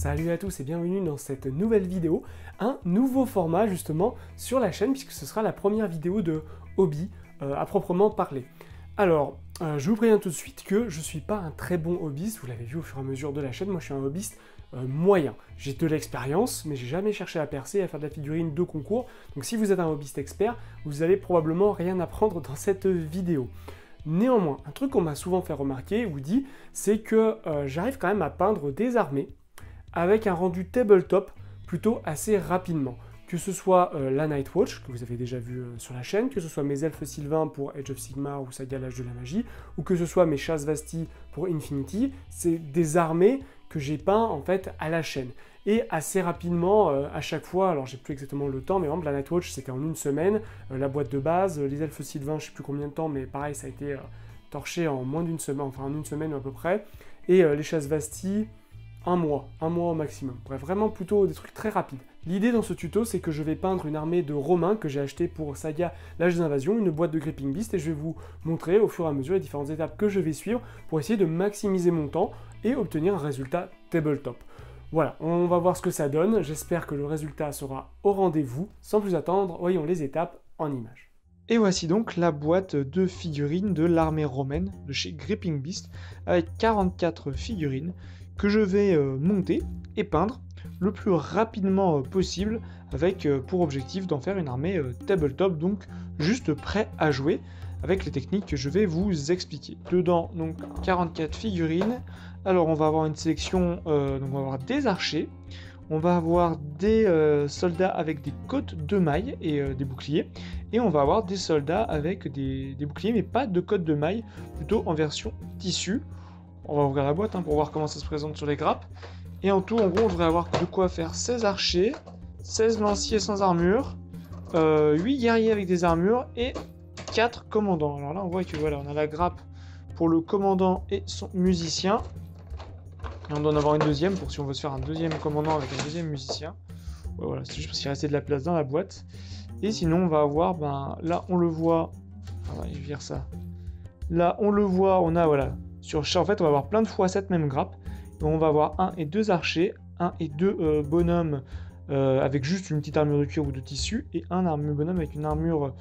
Salut à tous et bienvenue dans cette nouvelle vidéo, un nouveau format justement sur la chaîne puisque ce sera la première vidéo de hobby euh, à proprement parler. Alors, euh, je vous préviens tout de suite que je ne suis pas un très bon hobbyiste, vous l'avez vu au fur et à mesure de la chaîne, moi je suis un hobbyiste euh, moyen. J'ai de l'expérience, mais j'ai jamais cherché à percer, à faire de la figurine de concours. Donc si vous êtes un hobbyiste expert, vous allez probablement rien apprendre dans cette vidéo. Néanmoins, un truc qu'on m'a souvent fait remarquer ou dit, c'est que j'arrive quand même à peindre des armées avec un rendu tabletop plutôt assez rapidement. Que ce soit euh, la Nightwatch, que vous avez déjà vu euh, sur la chaîne, que ce soit mes elfes sylvains pour Age of Sigmar ou Saga l'âge de la magie, ou que ce soit mes chasses Vasti pour Infinity, c'est des armées que j'ai peint en fait à la chaîne. Et assez rapidement, euh, à chaque fois, alors j'ai plus exactement le temps, mais exemple la Nightwatch c'était en une semaine, la boîte de base, les elfes sylvains je sais plus combien de temps, mais pareil ça a été torché en moins d'une semaine, enfin en une semaine à peu près, et les chasses Vasti, un mois, un mois au maximum. Bref, vraiment plutôt des trucs très rapides. L'idée dans ce tuto, c'est que je vais peindre une armée de Romains que j'ai acheté pour Saga l'âge des invasions, une boîte de Gripping Beast, et je vais vous montrer au fur et à mesure les différentes étapes que je vais suivre pour essayer de maximiser mon temps et obtenir un résultat tabletop. Voilà, on va voir ce que ça donne, j'espère que le résultat sera au rendez-vous. Sans plus attendre, voyons les étapes en images. Et voici donc la boîte de figurines de l'armée romaine de chez Gripping Beast avec 44 figurines que je vais euh, monter et peindre le plus rapidement euh, possible avec euh, pour objectif d'en faire une armée tabletop, donc juste prêt à jouer avec les techniques que je vais vous expliquer. Dedans, donc 44 figurines. Alors on va avoir une sélection, donc on va avoir des archers, on va avoir des soldats avec des côtes de mailles et des boucliers, et on va avoir des soldats avec des, boucliers mais pas de côtes de mailles, plutôt en version tissu. On va ouvrir la boîte hein, pour voir comment ça se présente sur les grappes. Et en tout, en gros, on devrait avoir de quoi faire 16 archers, 16 lanciers sans armure, 8 euh, guerriers avec des armures et 4 commandants. Alors là, on voit que voilà, on a la grappe pour le commandant et son musicien. Et on doit en avoir une deuxième pour si on veut se faire un deuxième commandant avec un deuxième musicien. voilà, c'est juste parce qu'il restait de la place dans la boîte. Et sinon, on va avoir, ben là, on le voit. On va vire ça. Là, on le voit, on a voilà sur en fait, on va avoir plein de fois cette même grappe. on va avoir un et deux archers, un et deux euh, bonhommes euh, avec juste une petite armure de cuir ou de tissu, et un armure bonhomme avec une armure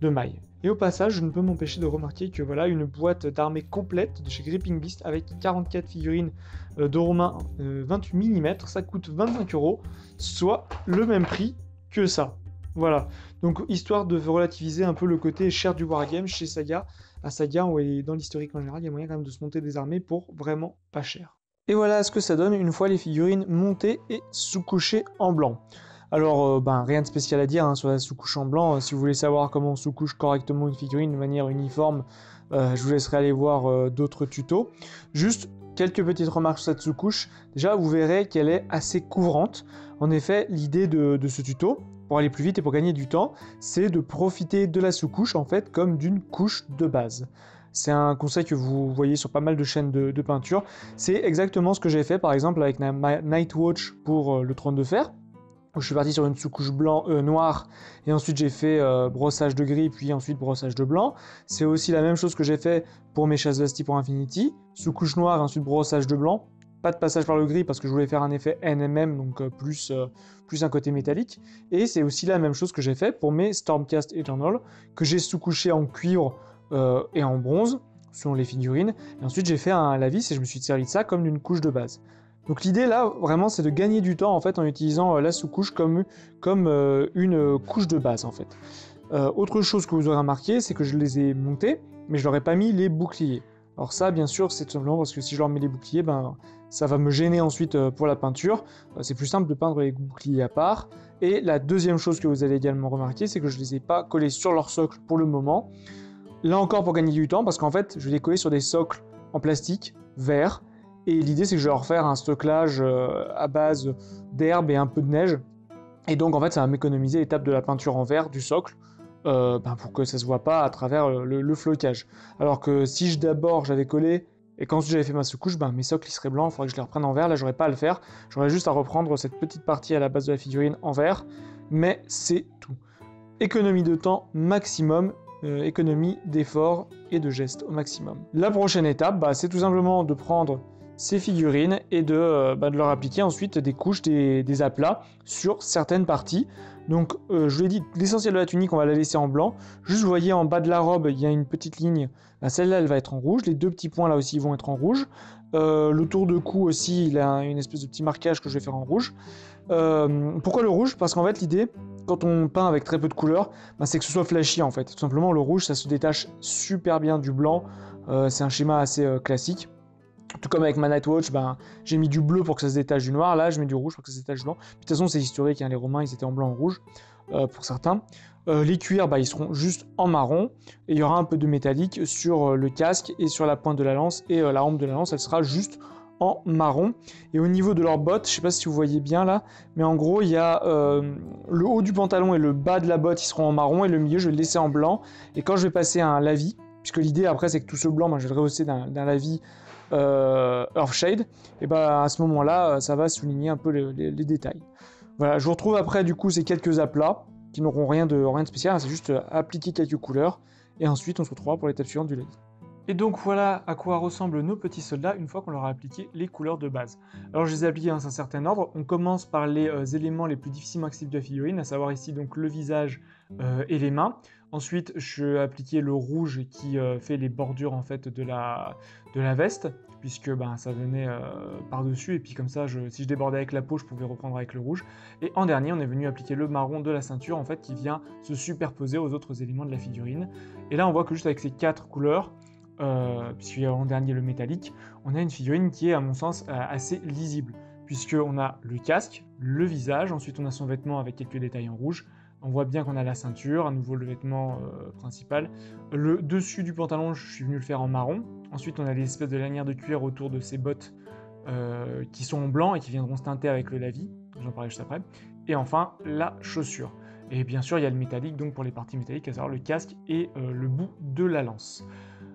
de maille. Et au passage, je ne peux m'empêcher de remarquer que voilà une boîte d'armée complète de chez Gripping Beast avec 44 figurines euh, de Romain 28 mm, ça coûte 25 euros, soit le même prix que ça. Voilà. Donc histoire de relativiser un peu le côté cher du wargame chez Saga, à Saga et dans l'historique en général, il y a moyen quand même de se monter des armées pour vraiment pas cher. Et voilà ce que ça donne une fois les figurines montées et sous-couchées en blanc. Alors, euh, ben, rien de spécial à dire hein, sur la sous-couche en blanc. si vous voulez savoir comment on sous-couche correctement une figurine de manière uniforme, euh, je vous laisserai aller voir euh, d'autres tutos. Juste quelques petites remarques sur cette sous-couche. Déjà, vous verrez qu'elle est assez couvrante. En effet, l'idée de, ce tuto, pour aller plus vite et pour gagner du temps, c'est de profiter de la sous-couche en fait comme d'une couche de base. C'est un conseil que vous voyez sur pas mal de chaînes de, peinture. C'est exactement ce que j'ai fait par exemple avec ma Nightwatch pour euh, le trône de fer. Où je suis parti sur une sous-couche blanc, euh, noire et ensuite j'ai fait euh, brossage de gris puis ensuite brossage de blanc. C'est aussi la même chose que j'ai fait pour mes chasses Vasti pour Infinity. Sous-couche noire et ensuite brossage de blanc pas de passage par le gris parce que je voulais faire un effet NMM, donc euh, plus, euh, plus un côté métallique. Et c'est aussi la même chose que j'ai fait pour mes Stormcast Eternal, que j'ai sous-couché en cuivre euh, et en bronze, selon les figurines. Et ensuite j'ai fait un lavis et je me suis servi de ça comme d'une couche de base. Donc l'idée là, vraiment, c'est de gagner du temps en fait en utilisant la sous-couche comme, comme une couche de base en fait. autre chose que vous aurez remarqué, c'est que je les ai montés, mais je leur ai pas mis les boucliers. Alors ça, bien sûr, c'est tout simplement parce que si je leur mets les boucliers, ben, ça va me gêner ensuite euh, pour la peinture. Euh, c'est plus simple de peindre les boucliers à part. Et la deuxième chose que vous allez également remarquer, c'est que je ne les ai pas collés sur leur socle pour le moment. Là encore pour gagner du temps, parce qu'en fait, je vais les coller sur des socles en plastique vert. Et l'idée, c'est que je vais leur faire un stocklage euh, à base d'herbe et un peu de neige. Et donc, en fait, ça va m'économiser l'étape de la peinture en verre du socle. Euh, ben, pour que ça se voit pas à travers le, flocage. Alors que si d'abord j'avais collé et qu'ensuite j'avais fait ma sous-couche, ben, mes socles seraient blancs, il faudrait que je les reprenne en vert, là j'aurais pas à le faire, j'aurais juste à reprendre cette petite partie à la base de la figurine en vert, mais c'est tout. Économie de temps maximum, euh, économie d'effort et de gestes au maximum. La prochaine étape, bah, c'est tout simplement de prendre ces figurines et de, bah, leur appliquer ensuite des couches, des aplats sur certaines parties. Donc je vous l'ai dit, l'essentiel de la tunique, on va la laisser en blanc. Juste, vous voyez en bas de la robe, il y a une petite ligne. Bah, celle-là, elle va être en rouge. Les deux petits points là aussi vont être en rouge. le tour de cou aussi, il a une espèce de petit marquage que je vais faire en rouge. pourquoi le rouge? Parce qu'en fait, l'idée, quand on peint avec très peu de couleurs, bah, c'est que ce soit flashy en fait. Tout simplement, le rouge, ça se détache super bien du blanc. Euh, c'est un schéma assez euh, classique. Tout comme avec ma Nightwatch, ben, j'ai mis du bleu pour que ça se détache du noir. Là, je mets du rouge pour que ça se détache du blanc. de toute façon, c'est historique. Hein, les Romains, ils étaient en blanc et rouge euh, pour certains. les cuirs, bah, ils seront juste en marron. Et il y aura un peu de métallique sur le casque et sur la pointe de la lance. Et la rampe de la lance, elle sera juste marron. Et au niveau de leurs bottes, je sais pas si vous voyez bien là, mais en gros, il y a euh, le haut du pantalon et le bas de la botte, ils seront en marron, et le milieu, je vais le laisser en blanc. Et quand je vais passer à un lavis, puisque l'idée après, c'est que tout ce blanc, moi, je vais le rehausser d'un lavis euh, Earthshade, et bah à ce moment-là, ça va souligner un peu les, détails. Voilà, je vous retrouve après, du coup, ces quelques aplats qui n'auront rien de, rien de spécial, hein, c'est juste appliquer quelques couleurs, et ensuite, on se retrouvera pour l'étape suivante du lavis. Et donc voilà à quoi ressemblent nos petits soldats une fois qu'on leur a appliqué les couleurs de base. Alors je les ai appliqués dans un certain ordre. On commence par les euh, éléments les plus difficilement accessibles de la figurine, à savoir ici donc le visage euh, et les mains. Ensuite, je vais appliquer le rouge qui euh, fait les bordures en fait de la, veste, puisque ben, ça venait par-dessus, et puis comme ça, si je débordais avec la peau, je pouvais reprendre avec le rouge. Et en dernier, on est venu appliquer le marron de la ceinture, en fait, qui vient se superposer aux autres éléments de la figurine. Et là, on voit que juste avec ces quatre couleurs, euh, puisqu'il y a en dernier le métallique, on a une figurine qui est à mon sens euh, assez lisible, puisqu'on a le casque, le visage, ensuite on a son vêtement avec quelques détails en rouge, on voit bien qu'on a la ceinture, à nouveau le vêtement euh, principal. Le dessus du pantalon, je suis venu le faire en marron. Ensuite, on a des espèces de lanières de cuir autour de ces bottes qui sont en blanc et qui viendront se teinter avec le lavis. J'en parlerai juste après. Et enfin, la chaussure. Et bien sûr, il y a le métallique, donc pour les parties métalliques, à savoir le casque et le bout de la lance.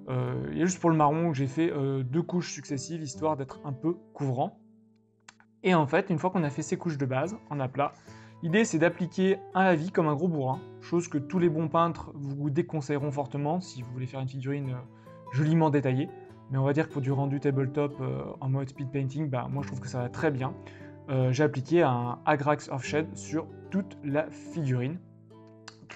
Euh, il y a juste pour le marron j'ai fait euh, deux couches successives histoire d'être un peu couvrant. Et en fait, une fois qu'on a fait ces couches de base en aplat, l'idée c'est d'appliquer un lavis comme un gros bourrin, chose que tous les bons peintres vous déconseilleront fortement si vous voulez faire une figurine euh, joliment détaillée. Mais on va dire que pour du rendu tabletop en mode speed painting, bah, moi je trouve que ça va très bien. j'ai appliqué un Agrax Offshed sur toute la figurine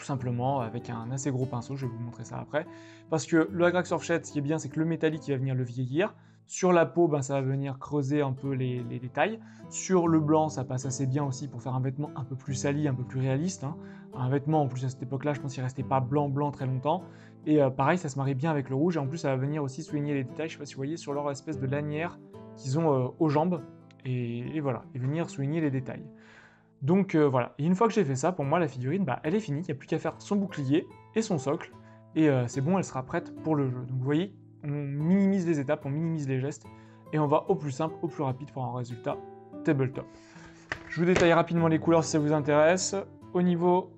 tout simplement avec un assez gros pinceau, je vais vous montrer ça après. Parce que le Agrax Offset, ce qui est bien, c'est que le métallique va venir le vieillir. Sur la peau, ben, ça va venir creuser un peu les, détails. Sur le blanc, ça passe assez bien aussi pour faire un vêtement un peu plus sali, un peu plus réaliste. Hein. Un vêtement, en plus à cette époque-là, je pense qu'il restait pas blanc-blanc très longtemps. Et euh, pareil, ça se marie bien avec le rouge. Et en plus, ça va venir aussi souligner les détails. Je sais pas si vous voyez sur leur espèce de lanière qu'ils ont euh, aux jambes. Et, voilà, et venir souligner les détails. Donc euh, voilà, et une fois que j'ai fait ça, pour moi la figurine, bah, elle est finie, il n'y a plus qu'à faire son bouclier et son socle, et c'est bon, elle sera prête pour le jeu. Donc vous voyez, on minimise les étapes, on minimise les gestes, et on va au plus simple, au plus rapide pour un résultat tabletop. Je vous détaille rapidement les couleurs si ça vous intéresse. Au niveau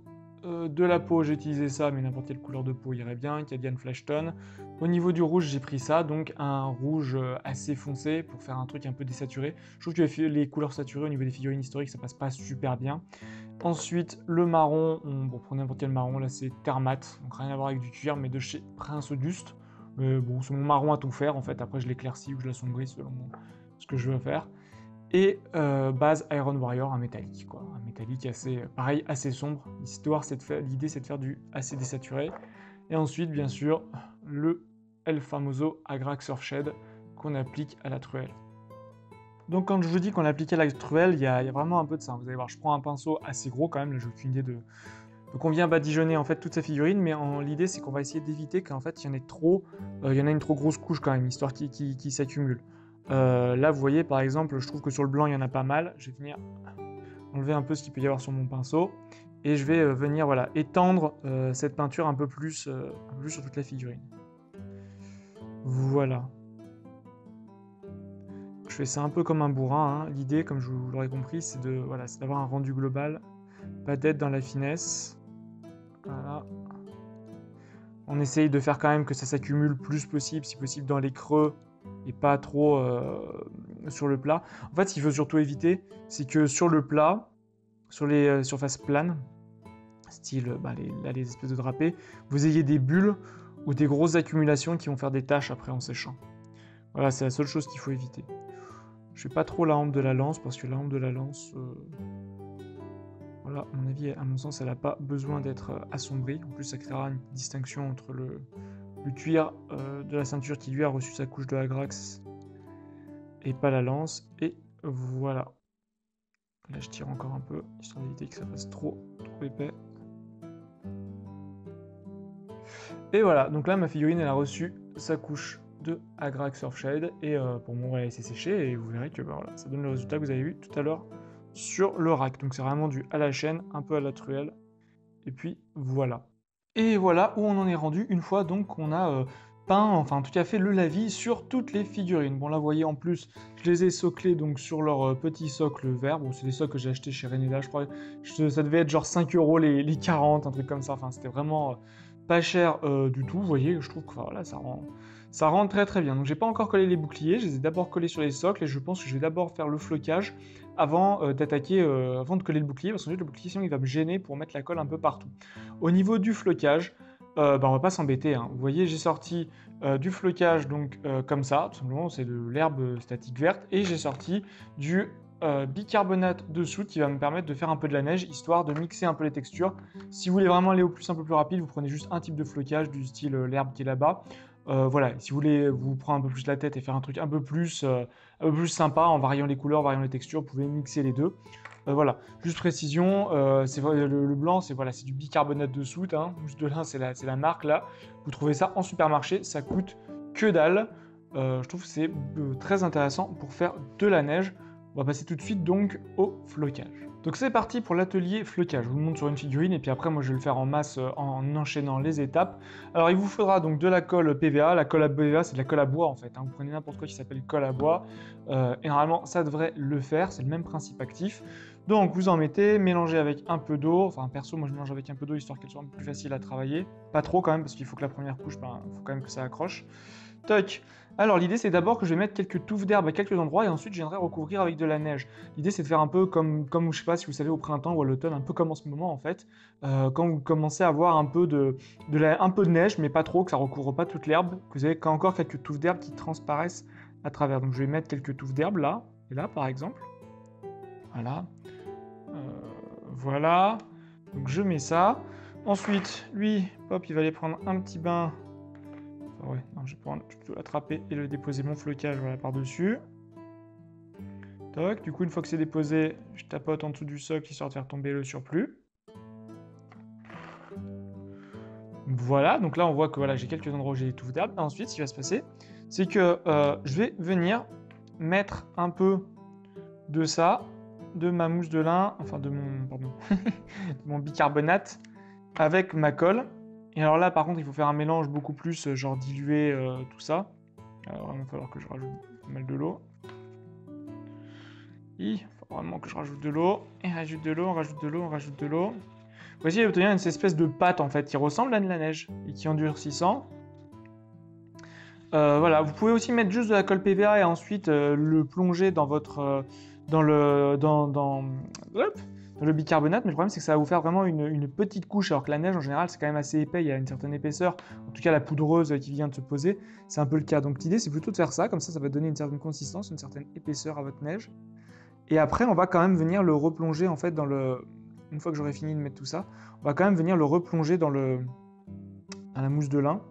euh, de la peau, j'ai utilisé ça, mais n'importe quelle couleur de peau irait bien, Cadian Flash Tone. Au niveau du rouge, j'ai pris ça, donc un rouge euh, assez foncé pour faire un truc un peu désaturé. Je trouve que les couleurs saturées au niveau des figurines historiques, ça passe pas super bien. Ensuite, le marron, on, bon, n'importe quel marron, là c'est Termat, donc rien à voir avec du cuir, mais de chez Prince Auguste. Bon, c'est mon marron à tout faire en fait, après je l'éclaircis ou je l'assombris selon ce que je veux faire et euh, base Iron Warrior, un métallique, quoi. Un métallique assez, pareil, assez sombre. L'idée, c'est de faire du assez désaturé. Et ensuite, bien sûr, le El Famoso Agrax Surfshed qu'on applique à la truelle. Donc quand je vous dis qu'on applique à la truelle, il y, a vraiment un peu de ça. Vous allez voir, je prends un pinceau assez gros quand même, là j'ai aucune idée de... Donc on vient badigeonner en fait toute sa figurine, mais l'idée c'est qu'on va essayer d'éviter qu'en fait il y en ait trop, euh, il y en a une trop grosse couche quand même, histoire qui, qui s'accumule. Euh, là, vous voyez, par exemple, je trouve que sur le blanc, il y en a pas mal. Je vais venir enlever un peu ce qu'il peut y avoir sur mon pinceau. Et je vais euh, venir voilà, étendre cette peinture un peu, plus, plus sur toute la figurine. Voilà. Je fais ça un peu comme un bourrin. Hein. L'idée, comme je vous l'aurais compris, c'est de voilà, d'avoir un rendu global, pas d'être dans la finesse. Voilà. On essaye de faire quand même que ça s'accumule plus possible, si possible dans les creux et pas trop euh, sur le plat. En fait, ce qu'il faut surtout éviter, c'est que sur le plat, sur les euh, surfaces planes, style bah, les, espèces de drapés, vous ayez des bulles ou des grosses accumulations qui vont faire des taches après en séchant. Voilà, c'est la seule chose qu'il faut éviter. Je fais pas trop la hampe de la lance parce que la hampe de la lance, euh, à mon avis, à mon sens, elle n'a pas besoin d'être euh, assombrie. En plus, ça créera une distinction entre le, cuir euh, de la ceinture qui lui a reçu sa couche de Agrax et pas la lance. Et voilà. Là, je tire encore un peu, histoire d'éviter que ça fasse trop, trop épais. Et voilà, donc là, ma figurine, elle a reçu sa couche de Agrax Surfshade. Et euh, pour moi, elle s'est séchée. Et vous verrez que bah, voilà, ça donne le résultat que vous avez vu tout à l'heure sur le rack. Donc c'est vraiment du à la chaîne, un peu à la truelle. Et puis voilà. Et voilà où on en est rendu une fois donc on a euh, peint, enfin en tout cas fait le lavis sur toutes les figurines. Bon là vous voyez en plus, je les ai soclés donc sur leur euh, petit socle vert. Bon c'est des socles que j'ai acheté chez Renella, je crois. ça devait être genre 5 euros les, les 40, un truc comme ça. Enfin c'était vraiment pas cher du tout. Vous voyez, je trouve que voilà, ça rend ça rentre très très bien. Donc j'ai pas encore collé les boucliers, je les ai d'abord collés sur les socles et je pense que je vais d'abord faire le flocage avant euh, d'attaquer, euh, avant de coller le bouclier, parce que le bouclier sinon il va me gêner pour mettre la colle un peu partout. Au niveau du flocage, euh, bah, on va pas s'embêter. Hein. Vous voyez, j'ai sorti du flocage donc comme ça, tout simplement c'est de l'herbe statique verte, et j'ai sorti du bicarbonate de soude qui va me permettre de faire un peu de la neige, histoire de mixer un peu les textures. Si vous voulez vraiment aller au plus peu plus rapide, vous prenez juste un type de flocage du style l'herbe qui est là-bas. Euh, voilà, si vous voulez vous prendre un peu plus la tête et faire un truc un peu plus, euh, un peu plus sympa en variant les couleurs, variant les textures, vous pouvez mixer les deux. Euh, voilà, juste précision, c'est le, le, blanc, c'est voilà, c'est du bicarbonate de soude, hein. de là, c'est la, la, marque là. Vous trouvez ça en supermarché, ça coûte que dalle. je trouve que c'est très intéressant pour faire de la neige. On va passer tout de suite donc au flocage. Donc c'est parti pour l'atelier flocage. Je vous le montre sur une figurine et puis après moi je vais le faire en masse euh, en enchaînant les étapes. Alors il vous faudra donc de la colle PVA. La colle à PVA c'est de la colle à bois en fait. Hein. Vous prenez n'importe quoi qui s'appelle colle à bois euh, et normalement ça devrait le faire. C'est le même principe actif. Donc vous en mettez, mélangez avec un peu d'eau. Enfin perso moi je mélange avec un peu d'eau histoire qu'elle soit un plus facile à travailler. Pas trop quand même parce qu'il faut que la première couche, il ben, faut quand même que ça accroche. Toc alors l'idée c'est d'abord que je vais mettre quelques touffes d'herbe à quelques endroits et ensuite je viendrai recouvrir avec de la neige. L'idée c'est de faire un peu comme, comme je sais pas si vous savez au printemps ou à l'automne, un peu comme en ce moment en fait, euh, quand vous commencez à avoir un peu de, un peu de neige mais pas trop, que ça recouvre pas toute l'herbe, que vous avez encore quelques touffes d'herbe qui transparaissent à travers. Donc je vais mettre quelques touffes d'herbe là, et là par exemple. Voilà. Euh, voilà. Donc je mets ça. Ensuite, lui, hop, il va aller prendre un petit bain ouais, non, je vais plutôt l'attraper et le déposer mon flocage par-dessus. Du coup, une fois que c'est déposé, je tapote en dessous du socle histoire de faire tomber le surplus. Voilà, donc là on voit que voilà, j'ai quelques endroits où j'ai des touffes d'herbe. Ensuite, ce qui va se passer, c'est que euh, je vais venir mettre un peu de ça, de ma mousse de lin, enfin de mon, pardon, de mon bicarbonate avec ma colle. Et alors là, par contre, il faut faire un mélange beaucoup plus, euh, genre diluer euh, tout ça. Alors, il va falloir que je rajoute pas mal de l'eau. Il faut vraiment que je rajoute de l'eau. Et rajoute de l'eau, on rajoute de l'eau, on rajoute de l'eau. Voici, il obtenir une espèce de pâte en fait qui ressemble à de la neige et qui endurcissant. Euh, voilà, vous pouvez aussi mettre juste de la colle PVA et ensuite le plonger dans votre dans le dans, dans le bicarbonate, mais le problème c'est que ça va vous faire vraiment une, petite couche, alors que la neige en général c'est quand même assez épais, il y a une certaine épaisseur, en tout cas la poudreuse qui vient de se poser, c'est un peu le cas. Donc l'idée c'est plutôt de faire ça, comme ça ça va donner une certaine consistance, une certaine épaisseur à votre neige. Et après on va quand même venir le replonger en fait dans le... Une fois que j'aurai fini de mettre tout ça, on va quand même venir le replonger dans, le... dans la mousse de lin,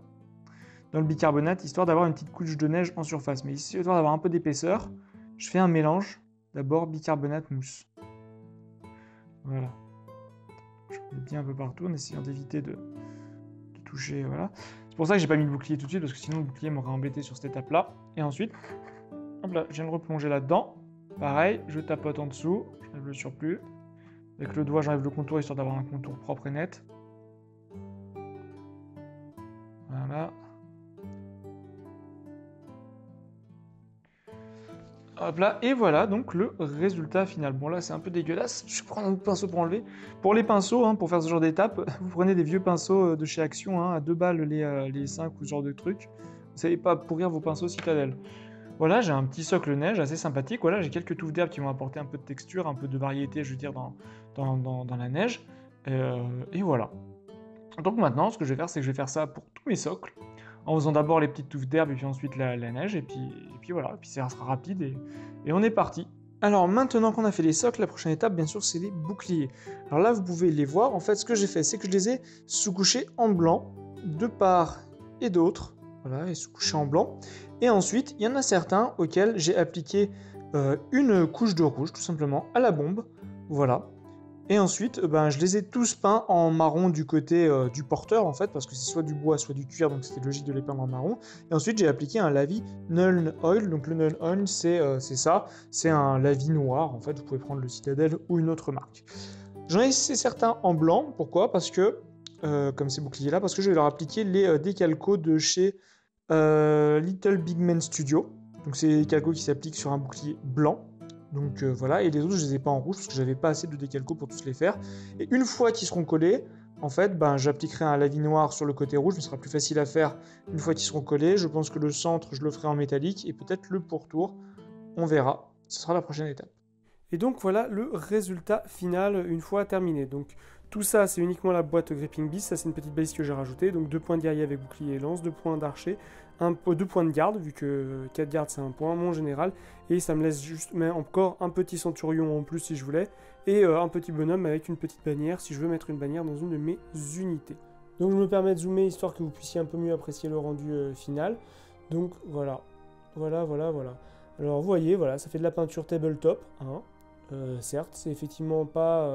dans le bicarbonate, histoire d'avoir une petite couche de neige en surface. Mais ici, histoire d'avoir un peu d'épaisseur, je fais un mélange, d'abord bicarbonate mousse. Voilà. Je mets bien un peu partout en essayant d'éviter de, toucher. Voilà. C'est pour ça que j'ai pas mis le bouclier tout de suite parce que sinon le bouclier m'aurait embêté sur cette étape-là. Et ensuite, hop là, je viens de replonger là-dedans. Pareil, je tapote en dessous, j'enlève le surplus. Avec le doigt, j'enlève le contour histoire d'avoir un contour propre et net. Et voilà donc le résultat final. Bon là c'est un peu dégueulasse, je prends un pinceau pour enlever. Pour les pinceaux, hein, pour faire ce genre d'étape, vous prenez des vieux pinceaux euh, de chez Action, hein, à 2 balles les, euh, les 5 ou ce genre de trucs. Vous savez pas pourrir vos pinceaux citadelle. Voilà, j'ai un petit socle neige assez sympathique. Voilà, j'ai quelques touffes d'herbe qui vont apporter un peu de texture, un peu de variété, je veux dire, dans, dans, la neige. Euh, et voilà. Donc maintenant, ce que je vais faire, c'est que je vais faire ça pour tous mes socles en faisant d'abord les petites touffes d'herbe et puis ensuite la, neige. Et puis, puis voilà, et puis ça sera rapide et, et on est parti. Alors maintenant qu'on a fait les socles, la prochaine étape, bien sûr, c'est les boucliers. Alors là, vous pouvez les voir. En fait, ce que j'ai fait, c'est que je les ai sous-couchés en blanc, de part et d'autre. Voilà, et sous-couchés en blanc. Et ensuite, il y en a certains auxquels j'ai appliqué euh, une couche de rouge, tout simplement, à la bombe. Voilà. Et ensuite, euh, ben, je les ai tous peints en marron du côté euh, du porteur, en fait, parce que c'est soit du bois, soit du cuir, donc c'était logique de les peindre en marron. Et ensuite, j'ai appliqué un lavis Nuln Oil. Donc le Nuln Oil, c'est ça, c'est un lavis noir, en fait, vous pouvez prendre le Citadel ou une autre marque. J'en ai laissé certains en blanc, pourquoi? Parce que, comme ces boucliers-là, parce que je vais leur appliquer les décalcos de chez Little Big Man Studio. Donc c'est des calcos qui s'appliquent sur un bouclier blanc. Donc euh, voilà, et les autres je les ai pas en rouge parce que j'avais pas assez de décalco pour tous les faire. Et une fois qu'ils seront collés, en fait, ben, j'appliquerai un lavis noir sur le côté rouge, ce sera plus facile à faire une fois qu'ils seront collés. Je pense que le centre, je le ferai en métallique et peut-être le pourtour, on verra. Ce sera la prochaine étape. Et donc voilà le résultat final une fois terminé. Donc tout ça, c'est uniquement la boîte Gripping Beast. Ça, c'est une petite base que j'ai rajoutée. Donc deux points de avec bouclier et lance, deux points d'archer deux points de garde, vu que 4 gardes c'est un point, mon général, et ça me laisse juste mais encore un petit centurion en plus si je voulais, et euh, un petit bonhomme avec une petite bannière si je veux mettre une bannière dans une de mes unités. Donc je me permets de zoomer histoire que vous puissiez un peu mieux apprécier le rendu euh, final. Donc voilà, voilà, voilà, voilà. Alors vous voyez, voilà, ça fait de la peinture tabletop, hein. Euh, certes, c'est effectivement pas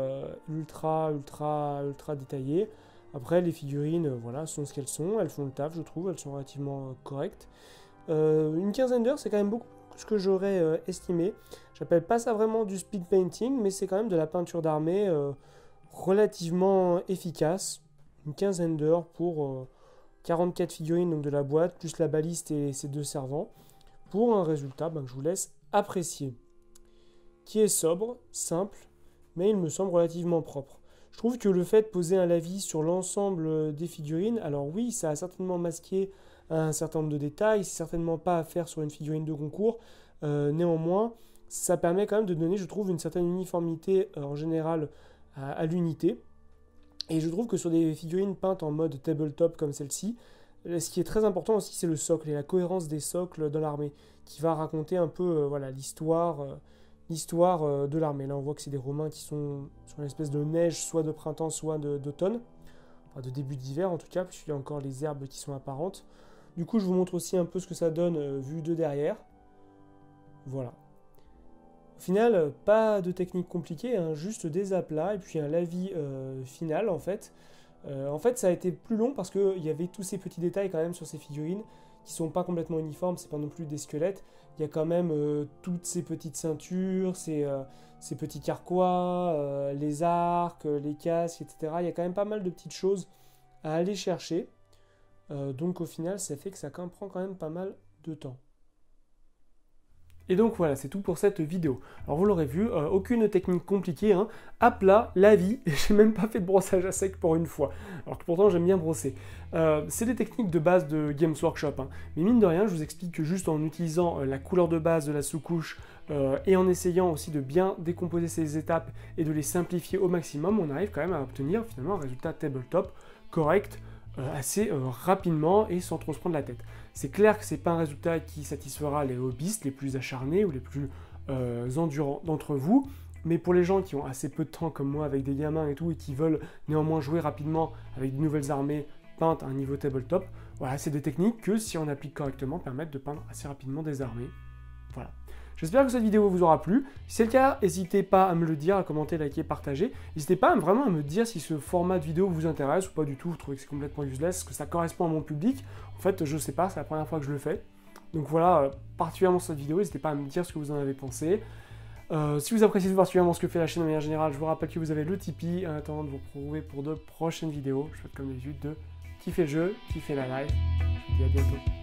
ultra, ultra, ultra détaillé. Après, les figurines, euh, voilà, sont ce qu'elles sont. Elles font le taf, je trouve. Elles sont relativement euh, correctes. Euh, une quinzaine d'heures, c'est quand même beaucoup ce que j'aurais estimé. J'appelle pas ça vraiment du speed painting, mais c'est quand même de la peinture d'armée relativement efficace. Une quinzaine d'heures pour 44 figurines donc de la boîte, plus la baliste et ses deux servants, pour un résultat ben, que je vous laisse apprécier. Qui est sobre, simple, mais il me semble relativement propre. Je trouve que le fait de poser un lavis sur l'ensemble des figurines, alors oui, ça a certainement masqué un certain nombre de détails, c'est certainement pas à faire sur une figurine de concours. Euh, néanmoins, ça permet quand même de donner, je trouve, une certaine uniformité euh, en général à, l'unité. Et je trouve que sur des figurines peintes en mode tabletop comme celle-ci, euh, ce qui est très important aussi, c'est le socle et la cohérence des socles dans l'armée, qui va raconter un peu voilà l'histoire l'histoire euh, de l'armée. Là, on voit que c'est des Romains qui sont sur une espèce de neige, soit de printemps, soit d'automne, enfin de début d'hiver en tout cas, puisqu'il y a encore les herbes qui sont apparentes. Du coup, je vous montre aussi un peu ce que ça donne euh, vu de derrière. Voilà. Au final, pas de technique compliquée, hein, juste des aplats et puis un lavis euh, final en fait. en fait, ça a été plus long parce qu'il y avait tous ces petits détails quand même sur ces figurines qui sont pas complètement uniformes, c'est pas non plus des squelettes. Il y a quand même euh, toutes ces petites ceintures, ces, euh, ces petits carquois, euh, les arcs, les casques, etc. Il y a quand même pas mal de petites choses à aller chercher. donc au final, ça fait que ça prend quand même pas mal de temps. Et donc voilà, c'est tout pour cette vidéo. Alors vous l'aurez vu, euh, aucune technique compliquée, hein. à plat, la vie, et j'ai même pas fait de brossage à sec pour une fois, alors que pourtant j'aime bien brosser. Euh, c'est des techniques de base de Games Workshop, hein. mais mine de rien, je vous explique que juste en utilisant euh, la couleur de base de la sous-couche et en essayant aussi de bien décomposer ces étapes et de les simplifier au maximum, on arrive quand même à obtenir finalement un résultat tabletop correct, assez rapidement et sans trop se prendre la tête. C'est clair que c'est pas un résultat qui satisfera les hobbyistes les plus acharnés ou les plus euh, endurants d'entre vous, mais pour les gens qui ont assez peu de temps comme moi avec des gamins et tout et qui veulent néanmoins jouer rapidement avec de nouvelles armées peintes à un niveau tabletop, voilà, c'est des techniques que si on applique correctement permettent de peindre assez rapidement des armées. J'espère que cette vidéo vous aura plu. Si c'est le cas, n'hésitez pas à me le dire, à commenter, liker, partager. N'hésitez pas vraiment à me dire si ce format de vidéo vous intéresse ou pas du tout, vous trouvez que c'est complètement useless, que ça correspond à mon public. En fait, je sais pas, c'est la première fois que je le fais. Donc voilà, euh, particulièrement cette vidéo, n'hésitez pas à me dire ce que vous en avez pensé. Euh, si vous appréciez particulièrement ce que fait la chaîne de manière générale, je vous rappelle que vous avez le Tipeee en attendant de vous retrouver pour de prochaines vidéos. Je souhaite comme d'habitude de kiffer le jeu, kiffer la live. Je vous dis à bientôt.